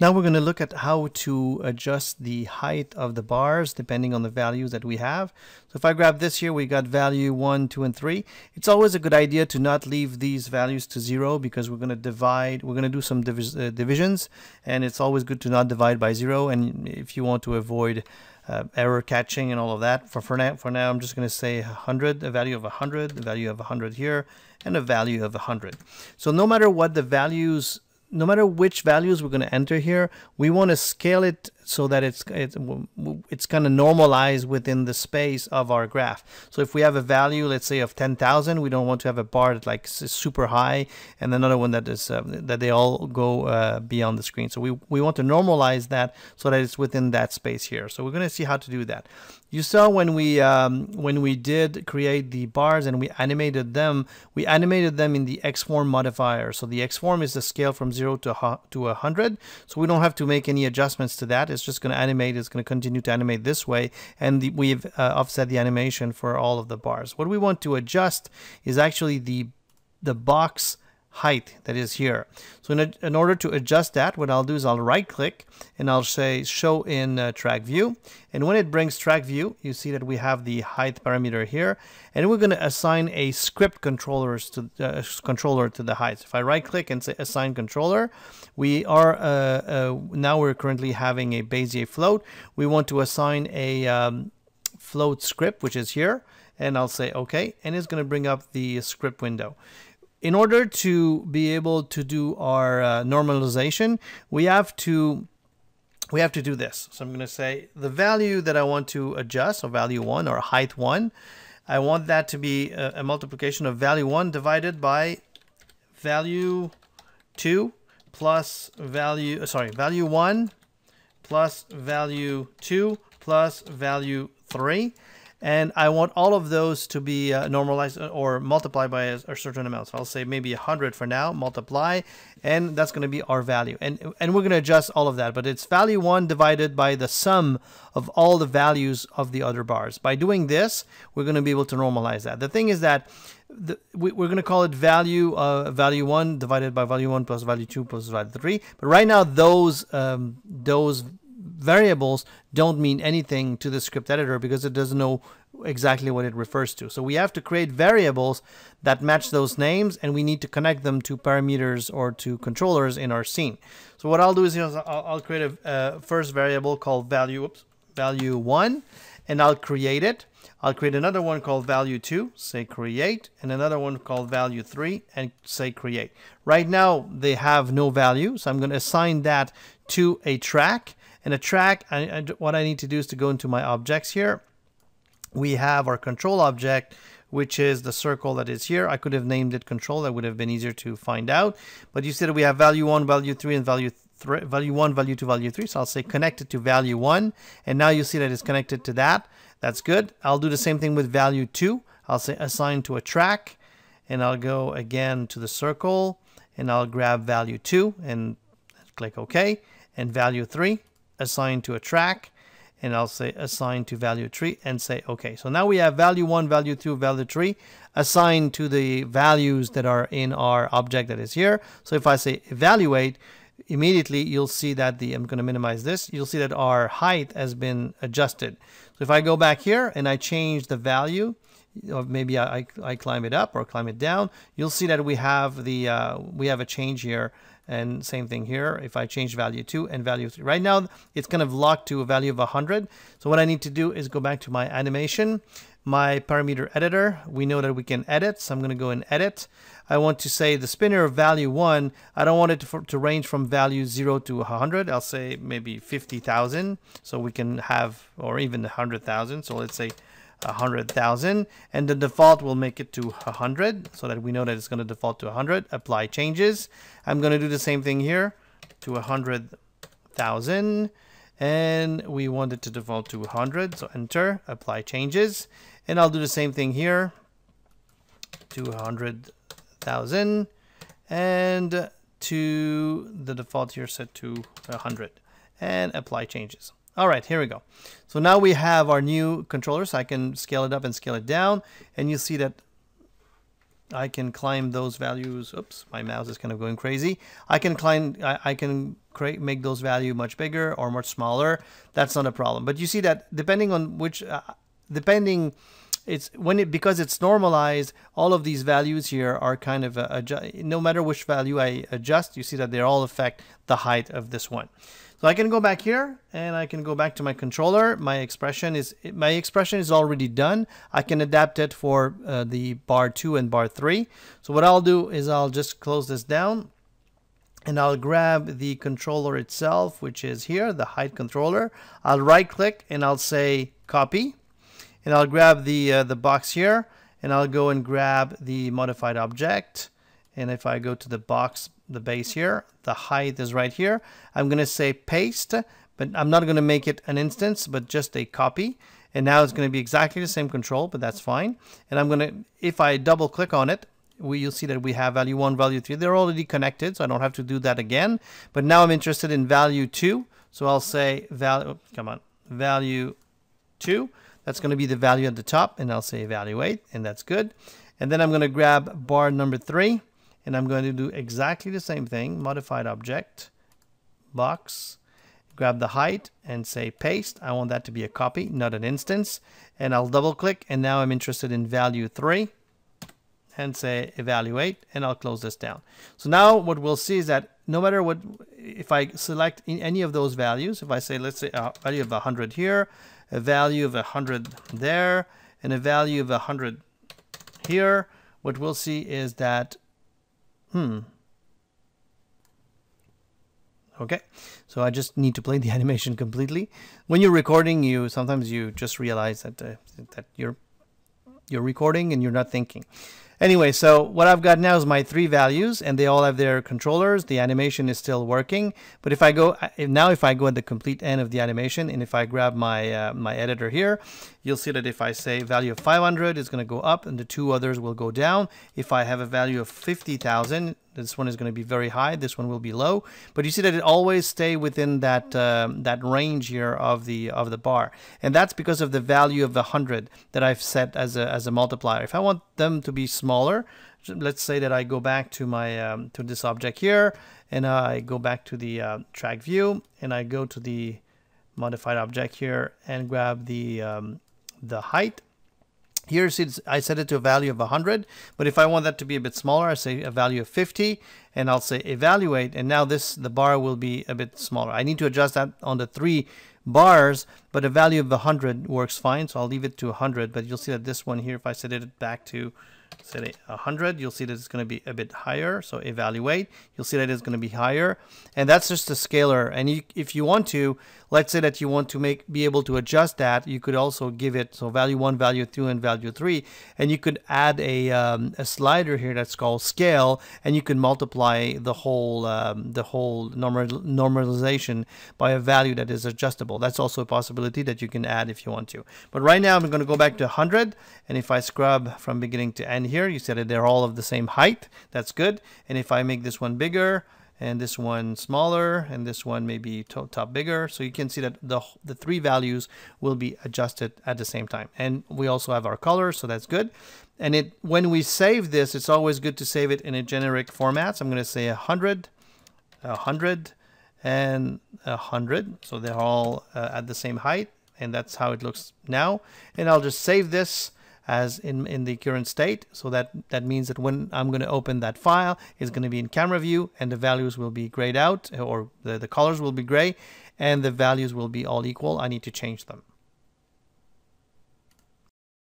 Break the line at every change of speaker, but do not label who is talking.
Now we're going to look at how to adjust the height of the bars depending on the values that we have. So if I grab this here, we got value 1, 2, and 3. It's always a good idea to not leave these values to 0 because we're going to divide, we're going to do some uh, divisions and it's always good to not divide by 0 and if you want to avoid uh, error catching and all of that. For, for, now, for now, I'm just going to say 100, a value of 100, a value of 100 here, and a value of 100. So no matter what the values no matter which values we're going to enter here, we want to scale it so that it's it's, it's kind of normalized within the space of our graph. So if we have a value, let's say of 10,000, we don't want to have a bar that like super high and another one that is uh, that they all go uh, beyond the screen. So we, we want to normalize that so that it's within that space here. So we're going to see how to do that. You saw when we um, when we did create the bars and we animated them, we animated them in the xform modifier. So the xform is the scale from 0 to, to 100. So we don't have to make any adjustments to that it's just going to animate. It's going to continue to animate this way. And the, we've uh, offset the animation for all of the bars. What we want to adjust is actually the, the box height that is here. So in, a, in, order to adjust that, what I'll do is I'll right click and I'll say show in uh, track view. And when it brings track view, you see that we have the height parameter here. And we're going to assign a script controllers to uh, controller to the height. If I right click and say assign controller, we are uh, uh, now we're currently having a Bezier float. We want to assign a um, float script, which is here. And I'll say OK, and it's going to bring up the script window in order to be able to do our uh, normalization, we have to we have to do this. So I'm going to say the value that I want to adjust, or value 1 or height 1, I want that to be a, a multiplication of value 1 divided by value 2 plus value, uh, sorry, value 1 plus value 2 plus value 3 and I want all of those to be uh, normalized uh, or multiplied by a, a, certain amount. So I'll say maybe 100 for now, multiply, and that's going to be our value. And, and we're going to adjust all of that, but it's value 1 divided by the sum of all the values of the other bars. By doing this, we're going to be able to normalize that. The thing is that the, we, are going to call it value uh, value 1 divided by value 1 plus value 2 plus value 3. But right now, those um, those variables don't mean anything to the script editor because it doesn't know exactly what it refers to. So we have to create variables that match those names and we need to connect them to parameters or to controllers in our scene. So what I'll do is you know, I'll, create a uh, first variable called value, oops, value one, and I'll create it. I'll create another one called value 2, say create, and another one called value 3, and say create. Right now, they have no value, so I'm going to assign that to a track, and a track, I, I, what I need to do is to go into my objects here. We have our control object, which is the circle that is here. I could have named it control. That would have been easier to find out. But you see that we have value 1, value 3, and value value 1, value 2, value 3. So I'll say connected to value 1. And now you see that it's connected to that. That's good. I'll do the same thing with value 2. I'll say assign to a track. And I'll go again to the circle. And I'll grab value 2 and click OK. And value 3 assign to a track and I'll say assign to value 3 and say okay. So now we have value 1, value 2, value 3 assigned to the values that are in our object that is here. So if I say evaluate, immediately you'll see that the, I'm going to minimize this, you'll see that our height has been adjusted. So if I go back here and I change the value, or maybe I, I, climb it up or climb it down, you'll see that we have the uh, we have a change here and same thing here. If I change value 2 and value 3 right now it's kind of locked to a value of 100 so what I need to do is go back to my animation my parameter editor. We know that we can edit so I'm going to go and edit. I want to say the spinner of value 1 I don't want it to, to range from value 0 to 100 I'll say maybe 50,000 so we can have or even 100,000 so let's say 100,000 and the default will make it to 100 so that we know that it's going to default to 100 apply changes. I'm going to do the same thing here to 100,000 and we want it to default to 100 so enter apply changes. And I'll do the same thing here to 100,000 and to the default here set to 100 and apply changes all right, here we go. So now we have our new controller, so I can scale it up and scale it down, and you see that I can climb those values. Oops, my mouse is kind of going crazy. I can climb, I, I can create make those value much bigger or much smaller. That's not a problem. But you see that depending on which, uh, depending, it's when it because it's normalized. All of these values here are kind of uh, no matter which value I adjust, you see that they all affect the height of this one. So I can go back here and I can go back to my controller. My expression is my expression is already done. I can adapt it for uh, the bar 2 and bar 3. So what I'll do is I'll just close this down and I'll grab the controller itself, which is here, the height controller. I'll right click and I'll say copy and I'll grab the, uh, the box here and I'll go and grab the modified object. And if I go to the box the base here. The height is right here. I'm going to say paste, but I'm not going to make it an instance, but just a copy. And now it's going to be exactly the same control, but that's fine. And I'm going to, if I double click on it, we, you'll see that we have value 1, value 3. They're already connected, so I don't have to do that again. But now I'm interested in value 2. So I'll say value, come on, value 2. That's going to be the value at the top, and I'll say evaluate, and that's good. And then I'm going to grab bar number 3 and I'm going to do exactly the same thing modified object box grab the height and say paste. I want that to be a copy not an instance. And I'll double click and now I'm interested in value 3 and say evaluate and I'll close this down so now what we'll see is that no matter what if I select any of those values if I say let's say a value of 100 here a value of 100 there and a value of 100 here what we'll see is that Hmm. Okay, so I just need to play the animation completely. When you're recording, you sometimes you just realize that uh, that you're you're recording and you're not thinking. Anyway, so what I've got now is my three values and they all have their controllers. The animation is still working. But if I go now, if I go at the complete end of the animation and if I grab my uh, my editor here, you'll see that if I say value of 500 is going to go up and the two others will go down. If I have a value of 50,000, this one is going to be very high. This one will be low. But you see that it always stay within that um, that range here of the of the bar, and that's because of the value of the hundred that I've set as a as a multiplier. If I want them to be smaller, let's say that I go back to my um, to this object here, and I go back to the uh, track view, and I go to the modified object here and grab the um, the height here I set it to a value of 100, but if I want that to be a bit smaller, I say a value of 50, and I'll say evaluate, and now this the bar will be a bit smaller. I need to adjust that on the three bars, but a value of 100 works fine, so I'll leave it to 100, but you'll see that this one here, if I set it back to say 100 you'll see that it's going to be a bit higher so evaluate. You'll see that it's going to be higher and that's just a scalar. And you, if you want to let's say that you want to make be able to adjust that you could also give it so value 1 value 2 and value 3 and you could add a, um, a slider here that's called scale and you can multiply the whole um, the whole normal, normalization by a value that is adjustable. That's also a possibility that you can add if you want to. But right now I'm going to go back to 100 and if I scrub from beginning to end here. You see that they're all of the same height. That's good. And if I make this one bigger and this one smaller and this one maybe top bigger so you can see that the the three values will be adjusted at the same time. And we also have our color so that's good. And it when we save this it's always good to save it in a generic format. So I'm going to say a hundred a hundred and a hundred. So they're all uh, at the same height and that's how it looks now. And I'll just save this as in, in the current state. So that, that means that when I'm going to open that file, it's going to be in camera view and the values will be grayed out or the, the colors will be gray and the values will be all equal. I need to change them.